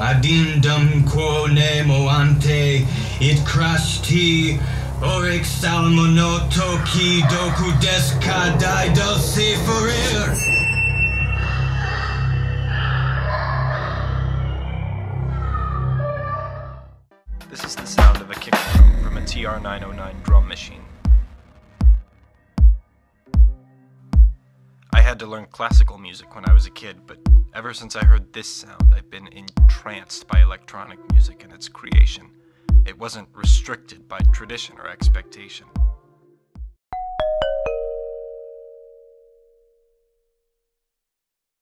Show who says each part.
Speaker 1: addendum quo nemo ante it crashti oric salmo no toki doku forir
Speaker 2: This is the sound of a kick drum from a TR-909 drum machine. I had to learn classical music when I was a kid, but ever since I heard this sound, I've been entranced by electronic music and its creation. It wasn't restricted by tradition or expectation.